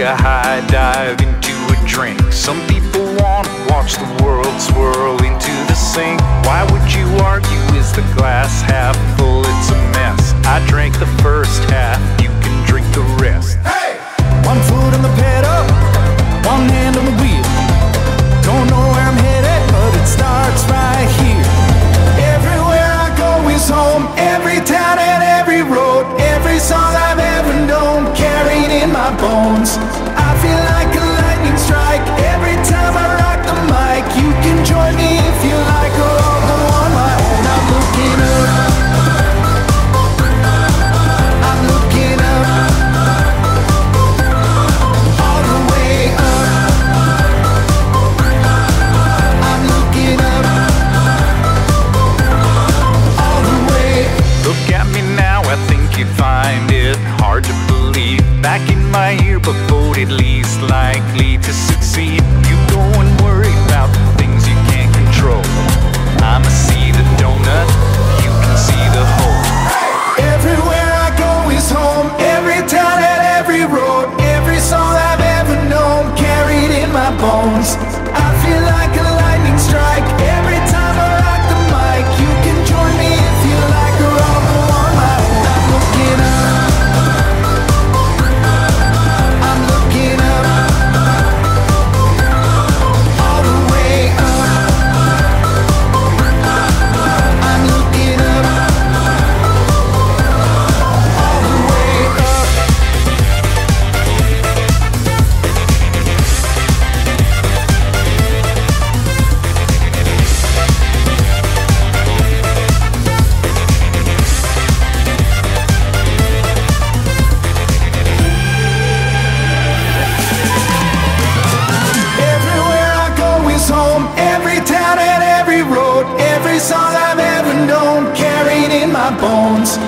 a high dive into a drink. Some people want to watch the world swirl into the sink. Why would you argue? Is the glass half full? It's a mess. I drank the first half, you can drink the rest. Hey! One foot on the pedal, one hand on the wheel. Don't know where I'm headed, but it starts right here. Everywhere I go is home, every you find it hard to believe. Back in my year, but voted least likely to succeed. You go and worry about things you can't control. I'ma see the donut, you can see the hole. Everywhere I go is home. Every town and every road. Every song I've ever known. Carried in my bones. I feel like bones.